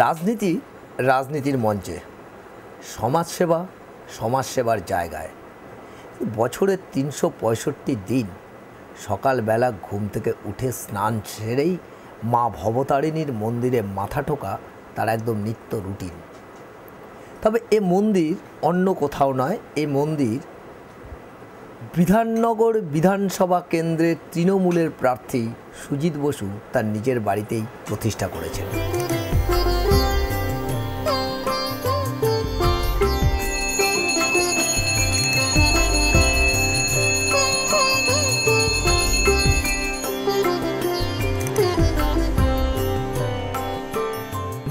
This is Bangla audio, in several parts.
রাজনীতি রাজনীতির মঞ্চে, সমাজসেবা সমাজসেবার জায়গায়। বছরের তিনশো পঁয়ষট্টি দিন সকালবেলা ঘুম থেকে উঠে স্নান সেরেই মা ভবতারিণীর মন্দিরে মাথা ঠোকা তার একদম নিত্য রুটিন। তবে এ মন্দির অন্য কোথাও নয় এই মন্দির বিধাননগর বিধানসভা কেন্দ্রের তৃণমূলের প্রার্থী সুজিত বসু তার নিজের বাড়িতেই প্রতিষ্ঠা করেছেন।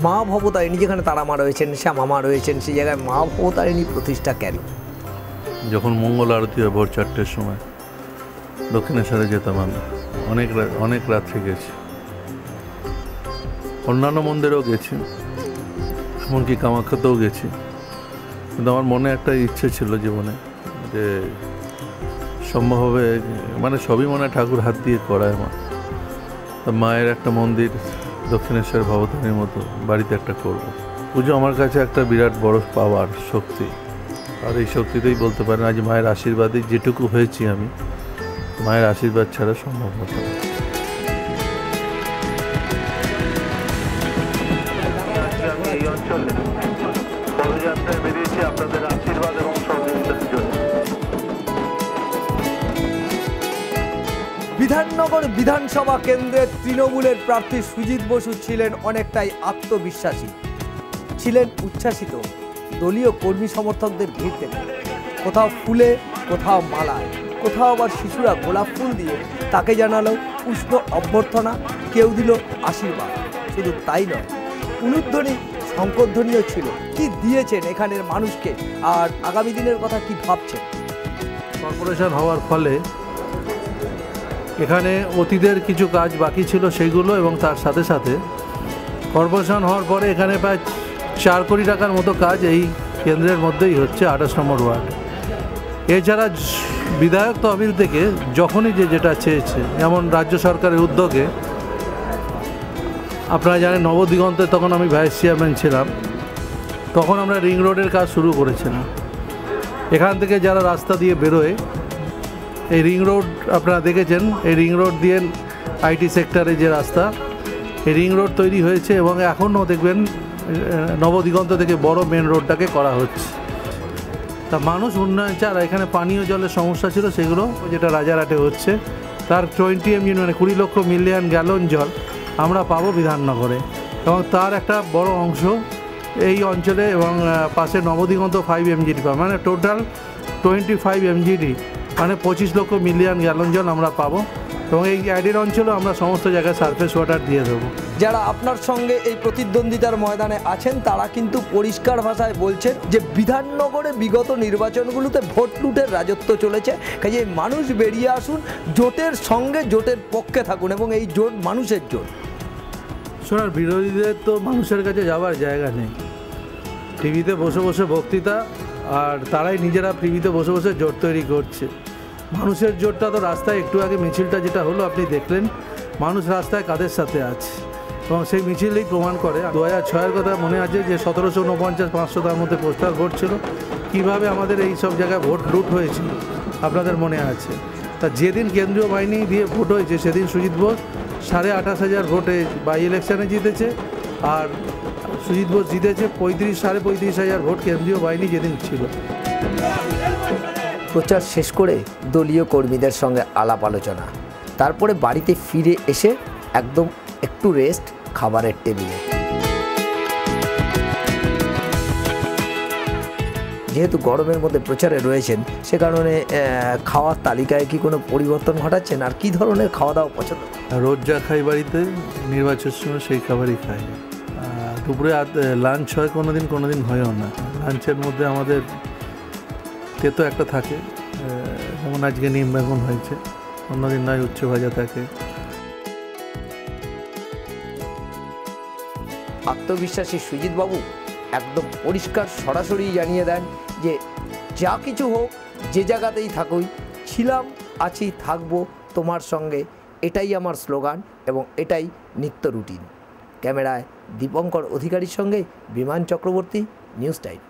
মা ভবতারিণী যেখানে তারা মা রয়েছেন শ্যামামা রয়েছেন, সেই জায়গায় মা ভবতারিণী প্রতিষ্ঠা কেন? যখন মঙ্গল আরতি হয় ভোর চারটের সময়, দক্ষিণেশ্বরে যেতাম আমি। অনেক অনেক রাত্রে গেছি। অন্যান্য মন্দিরেও গেছি, এমনকি কামাখ্যাতেও গেছি। কিন্তু আমার মনে একটা ইচ্ছে ছিল জীবনে যে সম্ভব হবে মানে সবই মনে ঠাকুর হাত দিয়ে করায় মা মায়ের একটা মন্দির দক্ষিণেশ্বর ভবতানের মতো বাড়িতে একটা করব। পুজো আমার কাছে একটা বিরাট বড় পাওয়ার শক্তি। আর এই শক্তিতেই বলতে পারেন, আজ মায়ের আশীর্বাদে যেটুকু হয়েছি আমি, মায়ের আশীর্বাদ ছাড়া সম্ভব হতো না আপনাদের আশীর্বাদ বিধাননগর বিধানসভা কেন্দ্রের তৃণমূলের প্রার্থী সুজিত বসু ছিলেন অনেকটাই আত্মবিশ্বাসী। ছিলেন উচ্ছ্বাসিত। দলীয় কর্মী সমর্থকদের ভিড় দেখে। কোথাও ফুলে, কোথাও মালা কোথাও আবার শিশুরা গোলাপ ফুল দিয়ে তাকে জানালো উষ্ণ অভ্যর্থনা, কেউ দিল আশীর্বাদ। শুধু তাই নয়, উলুধ্বনি শঙ্করধ্বনিও ছিল। কি দিয়েছেন এখানের মানুষকে? আর আগামী দিনের কথা কি ভাবছেন? কর্পোরেশন হওয়ার ফলে এখানে অতীতের কিছু কাজ বাকি ছিল সেইগুলো এবং তার সাথে সাথে কর্পোরেশন হওয়ার পরে এখানে প্রায় চার কোটি টাকার মতো কাজ এই কেন্দ্রের মধ্যেই হচ্ছে, আঠাশ নম্বর ওয়ার্ড। এছাড়া বিধায়ক তহবিল থেকে যখনই যে যেটা চেয়েছে, যেমন রাজ্য সরকারের উদ্যোগে, আপনারা জানেন নবদিগন্তে তখন আমি ভাইস চেয়ারম্যান ছিলাম, তখন আমরা রিং রোডের কাজ শুরু করেছিলাম। এখান থেকে যারা রাস্তা দিয়ে বেরোয় এই রিং রোড আপনারা দেখেছেন, এই রিং রোড দিয়ে আইটি সেক্টরে যে রাস্তা, এই রিং রোড তৈরি হয়েছে এবং এখনও দেখবেন নবদিগন্ত থেকে বড় মেন রোডটাকে করা হচ্ছে। তা মানুষ উন্নয়ন চায় এখানে পানীয় জলের সমস্যা ছিল সেগুলো, যেটা রাজারহাটে হচ্ছে। তার টোয়েন্টি এমজি মানে কুড়ি লক্ষ মিলিয়ন গ্যালন জল আমরা পাবো বিধাননগরে। এবং তার একটা বড় অংশ এই অঞ্চলে এবং পাশে নবদিগন্ত ফাইভ এমজিডি পাবো। মানে টোটাল টোয়েন্টি ফাইভ এমজিডি মানে পঁচিশ লক্ষ মিলিয়ন গ্যালন জল আমরা পাবো এবং এই অ্যাডের অঞ্চলেও আমরা সমস্ত জায়গায় সারফেস ওয়াটার দিয়ে দেবো। যারা আপনার সঙ্গে এই প্রতিদ্বন্দ্বিতার ময়দানে আছেন তারা কিন্তু পরিষ্কার ভাষায় বলছেন যে বিধাননগরে বিগত নির্বাচনগুলোতে ভোট লুটের রাজত্ব চলেছে। কাজে মানুষ বেরিয়ে আসুন জোটের সঙ্গে জোটের পক্ষে থাকুন এবং এই জোট মানুষের জোট। শোনার বিরোধীদের তো মানুষের কাছে যাওয়ার জায়গা নেই। টিভিতে বসে বসে বক্তৃতা আর তারাই নিজেরা টিভিতে বসে বসে জোট তৈরি করছে। মানুষের জোটটা তো রাস্তায় একটু আগে মিছিলটা যেটা হলো, আপনি দেখলেন, মানুষ রাস্তায় কাদের সাথে আছে? এবং সেই মিছিলেই প্রমাণ করে। দু হাজার ছয়ের কথা মনে আছে যে সতেরোশো উনপঞ্চাশ পাঁচশো তার মধ্যে পোস্টাল ভোট ছিল। কীভাবে আমাদের এই সব জায়গায় ভোট লুট হয়েছিল, আপনাদের মনে আছে? তা যেদিন কেন্দ্রীয় বাহিনী দিয়ে ভোট হয়েছে, সেদিন সুজিত বোস সাড়ে আঠাশ হাজার ভোটে বাই ইলেকশানে জিতেছে, আর সুজিত বোস জিতেছে পঁয়ত্রিশ, সাড়ে পঁয়ত্রিশ হাজার ভোট কেন্দ্রীয় বাহিনী যেদিন ছিল। প্রচার শেষ করে দলীয় কর্মীদের সঙ্গে আলাপ আলোচনা। তারপরে বাড়িতে ফিরে এসে একদম একটু রেস্ট খাবারের টেবিলে যেহেতু গরমের মধ্যে প্রচারে রয়েছেন, সে কারণে খাওয়ার তালিকায় কি কোনো পরিবর্তন ঘটাচ্ছেন? আর কি ধরনের খাওয়া দাওয়া পছন্দ? রোজ যা খাই বাড়িতে, নির্বাচনের সময় সেই খাবারই খাই। দুপুরে লাঞ্চ হয় কোনো দিন কোনো দিন হয়ও না। লাঞ্চের মধ্যে আমাদের তেতো একটা থাকে যেমন আজকে নিম বেগুন হয়েছে, অন্যদিন নয় উচ্চ ভাজা থাকে। আত্মবিশ্বাসী সুজিত বাবু একদম পরিষ্কার সরাসরি জানিয়ে দেন যে, যা কিছু হোক, যে জায়গাতেই থাকুই, ছিলাম, আছি, থাকব তোমার সঙ্গে, এটাই আমার স্লোগান এবং এটাই নিত্য রুটিন। ক্যামেরায় দীপঙ্কর অধিকারীর সঙ্গে বিমান চক্রবর্তী, নিউজ টাইম।